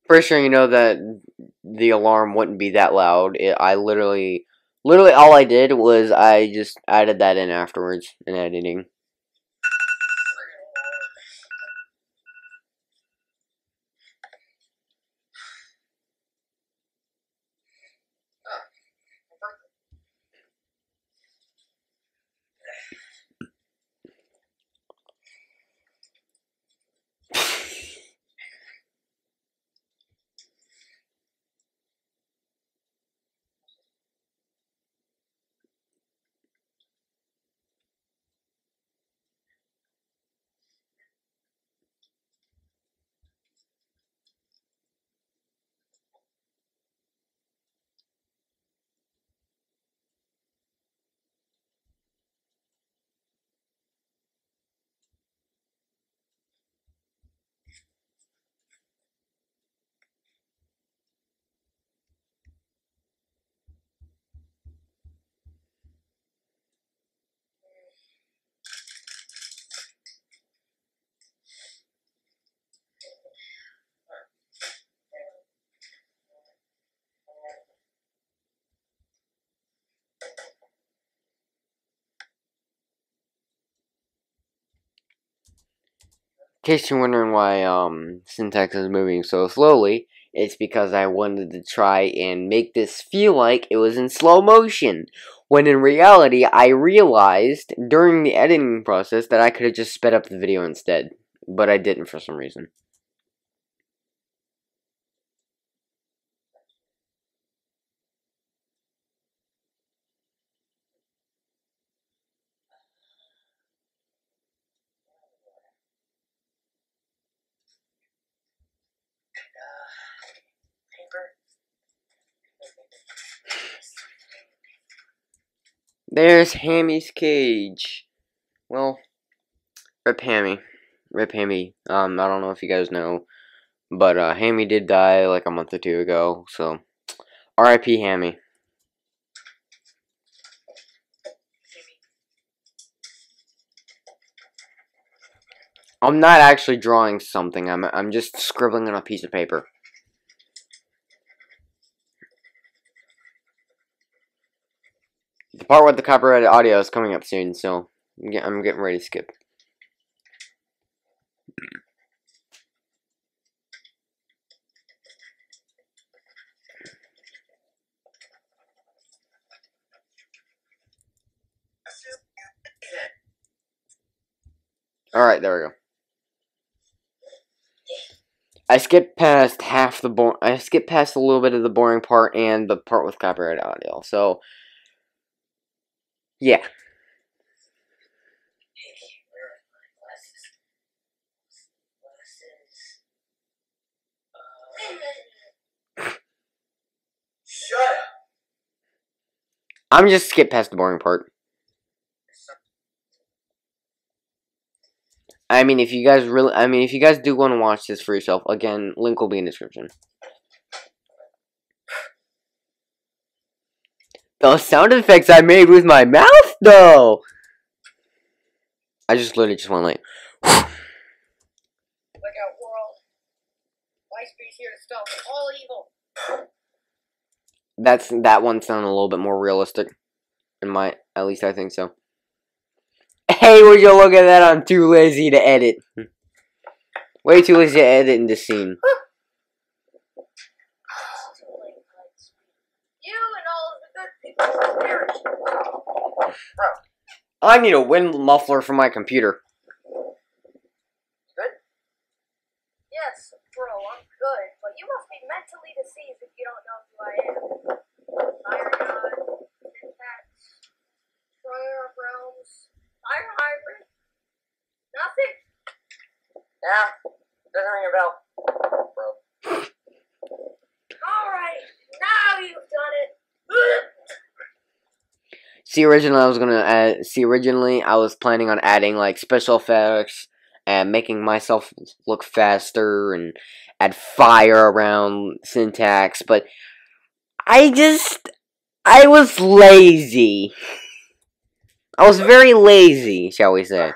Pretty sure you know that the alarm wouldn't be that loud. It, I literally, literally all I did was I just added that in afterwards in editing. Case you're wondering why um syntax is moving so slowly, it's because I wanted to try and make this feel like it was in slow motion. When in reality, I realized during the editing process that I could have just sped up the video instead, but I didn't for some reason. There's Hammy's cage. Well, rip Hammy. Rip Hammy. Um, I don't know if you guys know, but uh, Hammy did die like a month or two ago, so R.I.P. Hammy. I'm not actually drawing something. I'm I'm just scribbling on a piece of paper. The part with the copyrighted audio is coming up soon, so I'm getting ready to skip. Alright, there we go. I skipped past half the bo- I skipped past a little bit of the boring part and the part with copyright audio. So, yeah.
Shut up.
I'm just skip past the boring part. I mean, if you guys really, I mean, if you guys do want to watch this for yourself, again, link will be in the description. Those sound effects I made with my mouth, though. I just literally just went like, [SIGHS]
Look out, world. Lightspeed's here to stop all evil.
that's that one sounded a little bit more realistic. In my, at least I think so. Hey, would you look at that? I'm too lazy to edit. Hmm. Way too lazy to edit in this scene. [LAUGHS]
You and all of the good people perish.
Oh, I need a wind muffler for my computer.
Yes, bro, I'm good, but you must be mentally deceived if you don't know who I am. Fire God, Syntax, Destroyer of Realms, Fire Hybrid. Nothing.
Yeah, doesn't ring a bell. Bro.
Alright, now you've done it. [LAUGHS]
See, originally I was gonna add. See, originally I was planning on adding like special effects and making myself look faster and add fire around syntax, but I just I was lazy. I was very lazy, shall we say?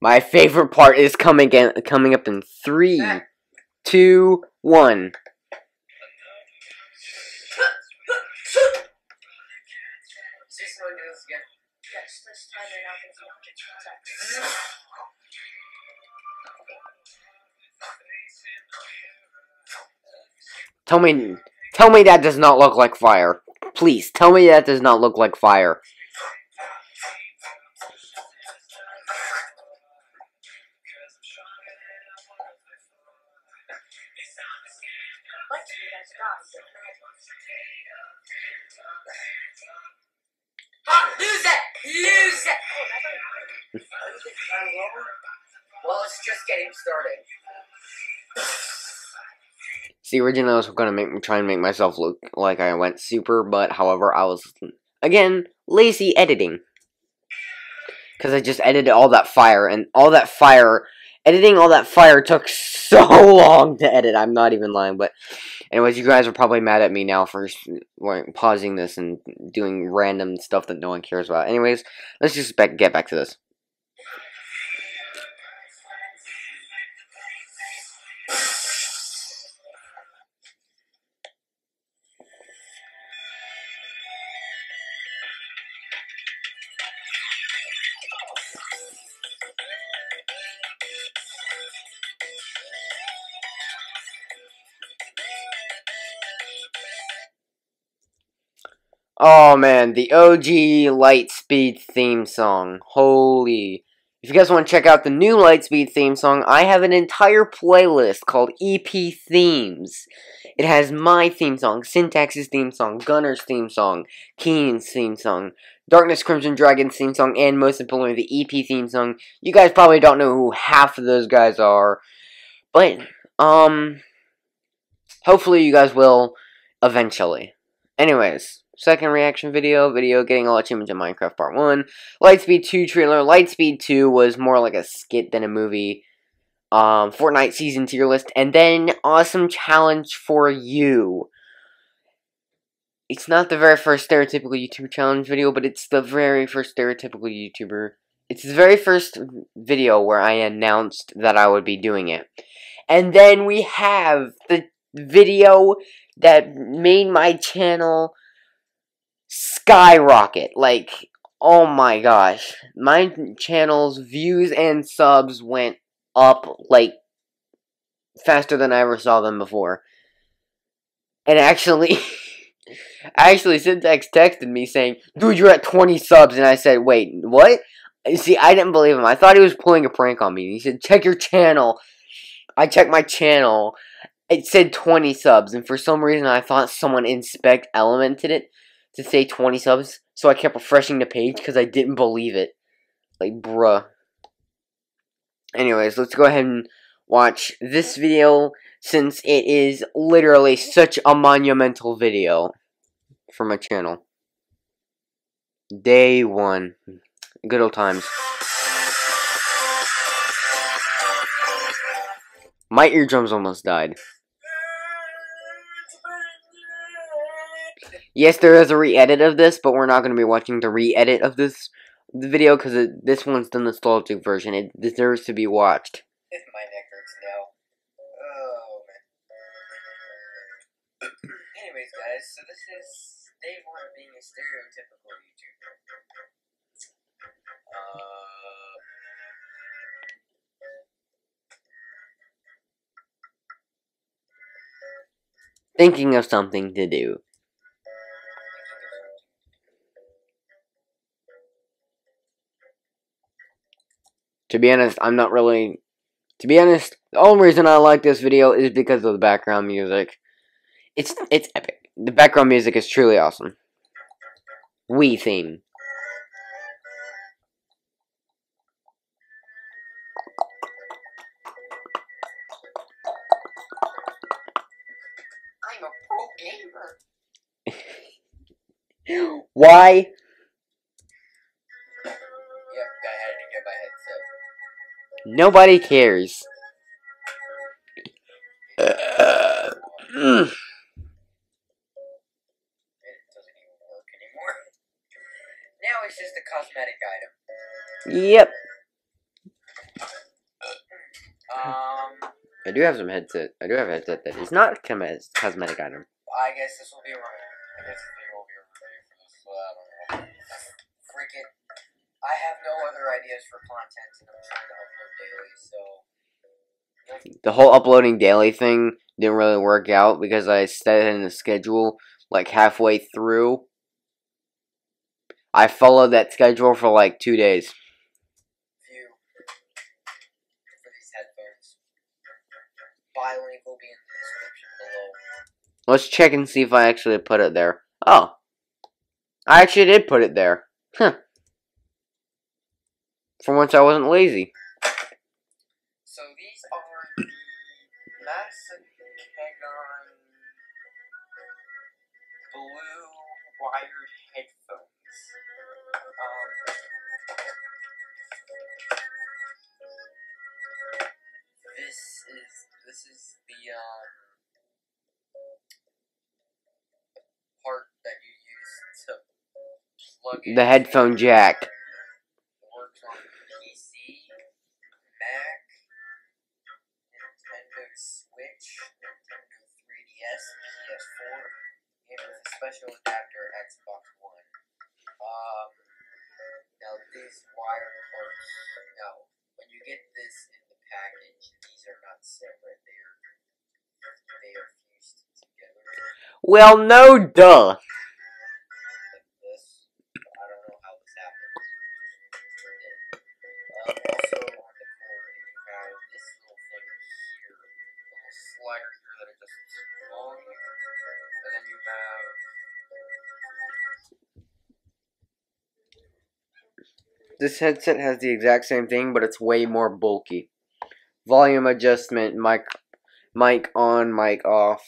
My favorite part is coming in, coming up in three, two, one. Tell me, tell me that does not look like fire. Please, tell me that does not look like fire.
Over? Well, it's just getting started.
See, originally I was gonna make try and make myself look like I went super, but however, I was again lazy editing because I just edited all that fire and all that fire. Editing all that fire took so [LAUGHS] long to edit. I'm not even lying, but anyways, you guys are probably mad at me now for pausing this and doing random stuff that no one cares about. Anyways, let's just get back to this. Oh man, the OG Lightspeed theme song. Holy. If you guys want to check out the new Lightspeed theme song, I have an entire playlist called EP Themes. It has my theme song, Syntax's theme song, Gunner's theme song, Keenan's theme song, Darkness Crimson Dragon's theme song, and most importantly, the EP theme song. You guys probably don't know who half of those guys are, but, um, hopefully you guys will eventually. Anyways, second reaction video, video getting all achievements in Minecraft Part 1. Lightspeed 2 trailer. Lightspeed 2 was more like a skit than a movie. Um, Fortnite season tier list. And then awesome challenge for you. It's not the very first stereotypical YouTuber challenge video, but it's the very first stereotypical YouTuber. It's the very first video where I announced that I would be doing it. And then we have the video that made my channel skyrocket. Like, oh my gosh. My channel's views and subs went up, like, faster than I ever saw them before. And actually, [LAUGHS] actually, Syntax texted me saying, dude, you're at 20 subs. And I said, wait, what? See, I didn't believe him. I thought he was pulling a prank on me. He said, check your channel. I checked my channel. It said 20 subs. And for some reason, I thought someone inspect elemented it to say 20 subs, so I kept refreshing the page because I didn't believe it. Like, bruh. Anyways, let's go ahead and watch this video since it is literally such a monumental video for my channel. Day one. Good old times. My eardrums almost died. Yes, there is a re-edit of this, but we're not going to be watching the re-edit of this video because this one's done the nostalgic version. It deserves to be watched.
If my neck hurts now. Oh man. Anyways, guys, so this is day one of being a stereotypical YouTuber. Uh,
Thinking of something to do. To be honest, I'm not really... To be honest, the only reason I like this video is because of the background music. It's it's epic. The background music is truly awesome. Wii theme.
I'm a pro gamer. [LAUGHS]
Why? Nobody cares. Mm.
It doesn't even work anymore. Now it's just a cosmetic item.
Yep.
Um,
I do have some headset. I do have a headset that is not a cosmetic item.
I guess this will be a review. I guess this will be a review for this. So I don't know. Freaking. I have no other ideas for content, and I'm trying to daily, so.
The whole uploading daily thing didn't really work out because I set it in the schedule like halfway through. I followed that schedule for like two days.
View for these headphones. Buy link will be in the description below.
Let's check and see if I actually put it there. Oh. I actually did put it there. Huh. For once I wasn't lazy.
Wired headphones. Um, this is this is the um part that you use to plug in
The headphone jack.
Special adapter Xbox One. Um, now these wire parts, now when you get this in the package, these are not separate. They are they are fused together.
Well, no duh. This headset has the exact same thing, but it's way more bulky. Volume adjustment, mic, mic on, mic off.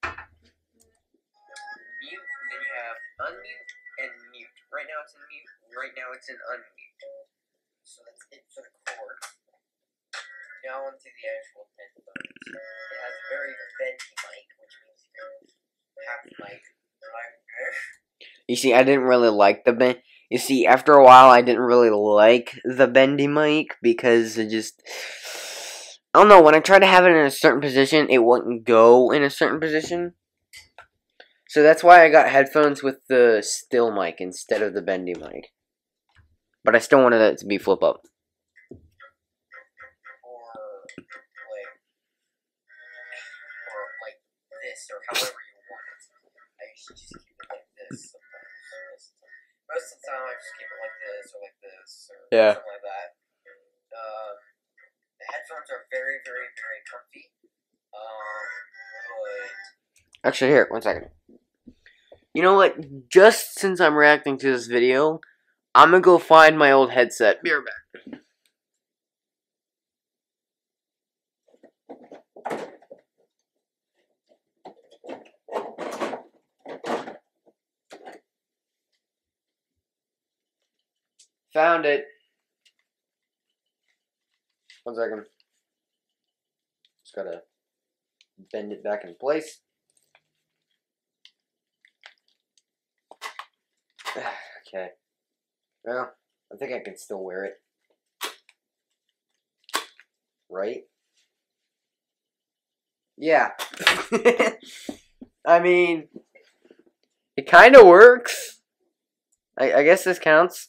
Mute, you unmute and mute. Right now it's in mute. Right now it's in unmute. So that's it for the cord. Now onto the actual headphones. It has a very bendy mic, which means you mic.
You see, I didn't really like the bend. You see, after a while, I didn't really like the bendy mic because it just. I don't know. When I tried to have it in a certain position, it wouldn't go in a certain position. So that's why I got headphones with the still mic instead of the bendy mic. But I still wanted it to be flip up.
Most of the time I just keep it like this or like this or
Yeah.
something like that. Um, the headphones are very, very, very comfy. Um, but
Actually, here, one second. You know what? Just since I'm reacting to this video, I'm gonna go find my old headset. Be right back. Found it. One second. Just gotta bend it back in place. [SIGHS] okay. Well, I think I can still wear it. Right? Yeah. [LAUGHS] I mean, it kind of works. I, I guess this counts.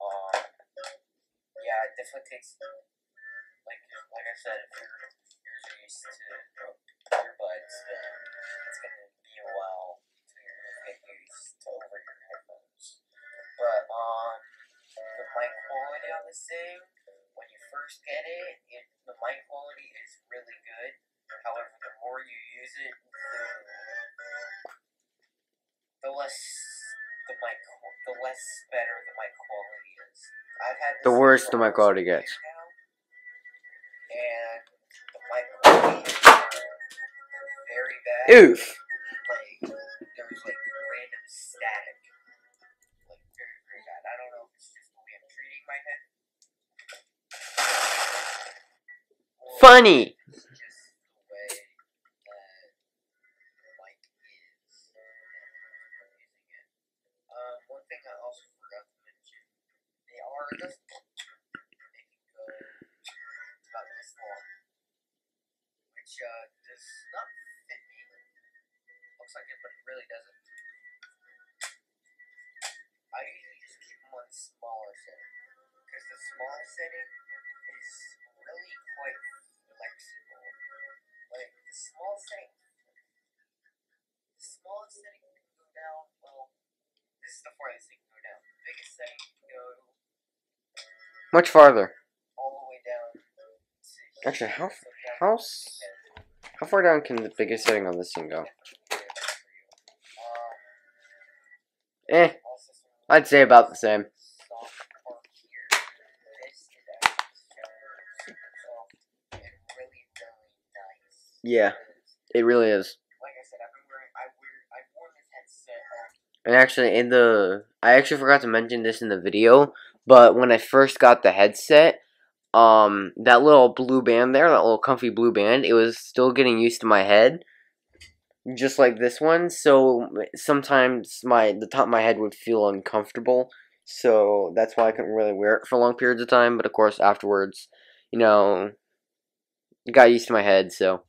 um, yeah, it definitely takes like like I said, if your ears are used to earbuds, then it's gonna be a while your get used to over your headphones. But um, the mic quality on this thing, when you first get it, it the mic quality is really good. However, the more you use it, the the less the mic the less better the mic quality is. I've had
The worse
for
the mic quality gets.
now, and the mic quality is uh, very bad.
Oof.
Like there was like random static, like very very bad. I don't know if it's just the way I'm treating my head.
Funny.
Just they can go about this long, which does not fit me. Looks like it, but it really doesn't. I usually just keep them on smaller setting because the small setting is really quite flexible. Like the small setting, the smallest setting can go down. Well, this is the farthest it can go down. The biggest setting
Much farther.
all the way down to
Actually, how how
to
s-
the
how far down can the biggest setting on this thing go?
Um,
Eh, I'd say about the same.
soft part here. This is actually super, super soft and really, really nice.
Yeah, it really is.
Like I said, I've been wearing, I wear, I've worn this headset all
And actually, in the I actually forgot to mention this in the video, but when I first got the headset, um, that little blue band there, that little comfy blue band, it was still getting used to my head, just like this one. So sometimes my the top of my head would feel uncomfortable. So that's why I couldn't really wear it for long periods of time. But of course, afterwards, you know, got used to my head. So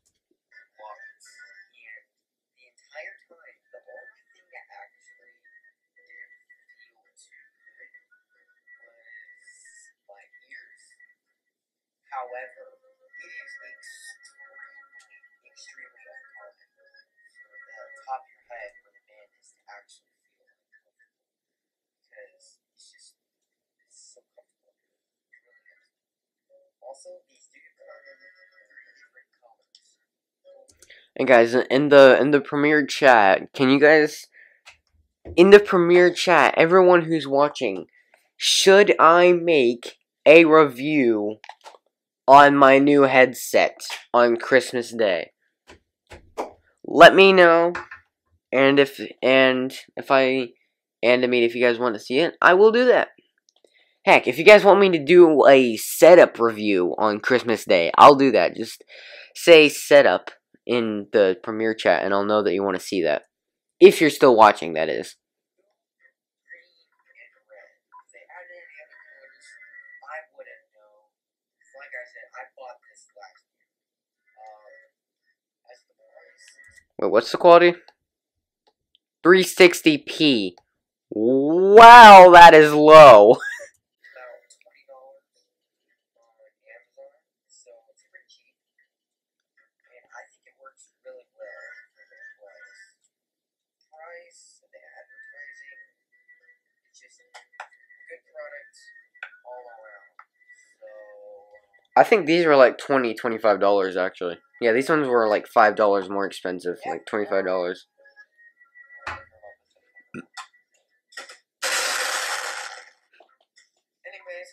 And
guys, in the in the premiere chat, can you guys in the premiere chat, everyone who's watching, should I make a review on my new headset on Christmas Day? Let me know. And if and if I and I mean if you guys want to see it, I will do that. Heck, if you guys want me to do a setup review on Christmas Day, I'll do that. Just say setup in the premiere chat and I'll know that you want to see that. If you're still watching, that is. Wait, what's the quality? 360p. Wow, that is low. [LAUGHS]
about twenty dollars on Amazon, so it's pretty cheap. And I think it works really well for the price. Price and the advertising, it's just a good product all around. So
I think these were like 20 $25 actually. Yeah, these ones were like $5 more expensive, like $25.
Anyways,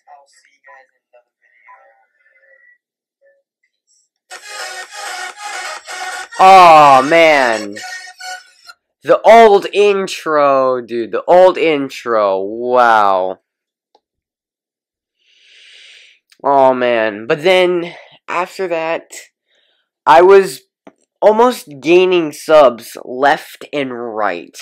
I'll see you guys in another video. Peace.
Oh man. The old intro, dude. The old intro. Wow. Oh man. But then after that, I was almost gaining subs left and right.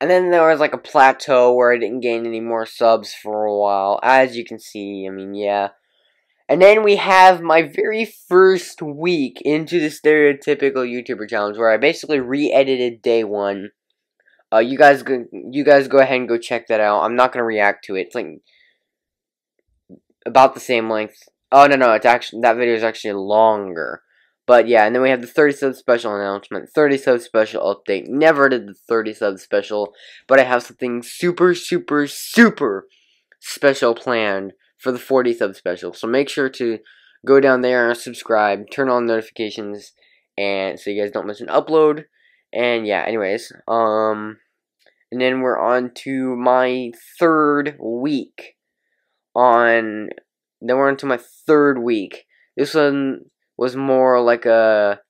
And then there was like a plateau where I didn't gain any more subs for a while. As you can see, I mean, yeah. And then we have my very first week into the stereotypical YouTuber challenge, where I basically re-edited day one. Uh, you guys go, you guys go ahead and go check that out. I'm not gonna react to it. It's like about the same length. Oh no no, it's actually that video is actually longer. But yeah, and then we have the 30 sub special announcement, 30 sub special update. Never did the 30 sub special, but I have something super super super special planned for the 40 sub special. So make sure to go down there and subscribe, turn on notifications, and so you guys don't miss an upload. And yeah, anyways, um, and then we're on to my third week. On then we're into my third week. This one was more like a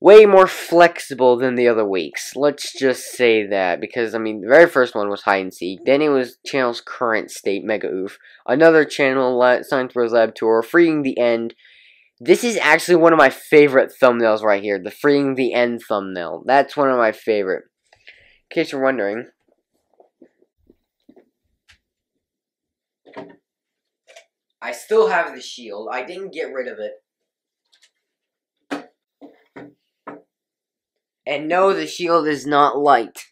way more flexible than the other weeks. Let's just say that because I mean the very first one was hide and seek. Then it was channel's current state, Mega Oof. Another channel, Science Bros Lab Tour, Freeing the End. This is actually one of my favorite thumbnails right here, the Freeing the End thumbnail. That's one of my favorite. In case you're wondering. I still have the shield. I didn't get rid of it. And no, the shield is not light.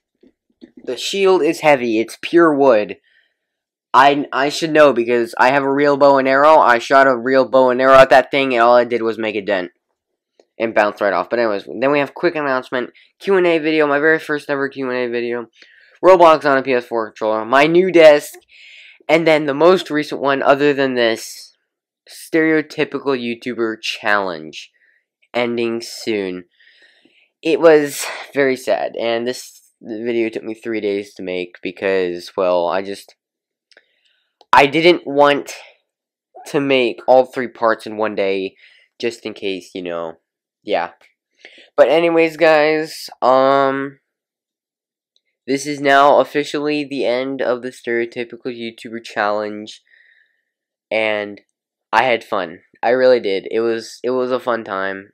The shield is heavy. It's pure wood. I I should know because I have a real bow and arrow. I shot a real bow and arrow at that thing, and all I did was make a dent and bounce right off. But anyways, then we have quick announcement, Q and A video, my very first ever Q and A video, Roblox on a PS4 controller, my new desk, and then the most recent one, other than this, stereotypical YouTuber challenge, ending soon. It was very sad, and this video took me three days to make because, well, I just I didn't want to make all three parts in one day, just in case, you know, yeah. But anyways, guys, um, this is now officially the end of the stereotypical YouTuber challenge, and I had fun. I really did. It was it was a fun time.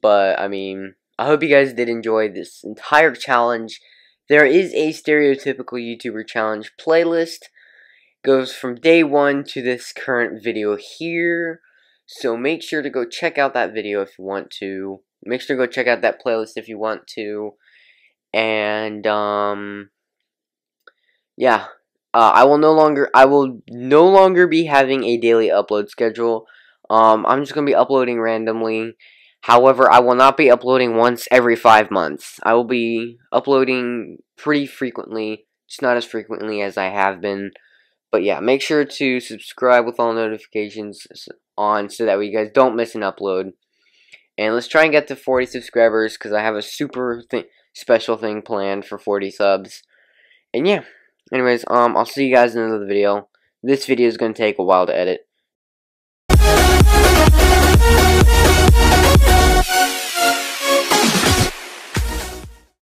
But I mean, I hope you guys did enjoy this entire challenge. There is a stereotypical YouTuber challenge playlist. Goes from day one to this current video here. So make sure to go check out that video if you want to. Make sure to go check out that playlist if you want to. And um yeah, uh, I will no longer I will no longer be having a daily upload schedule. Um I'm just to be uploading randomly. However, I will not be uploading once every 5 months. I will be uploading pretty frequently, just not as frequently as I have been. But yeah, make sure to subscribe with all notifications on so that way you guys don't miss an upload. And let's try and get to 40 subscribers because I have a super th special thing planned for 40 subs. And yeah, anyways, um, I'll see you guys in another video. This video is going to take a while to edit.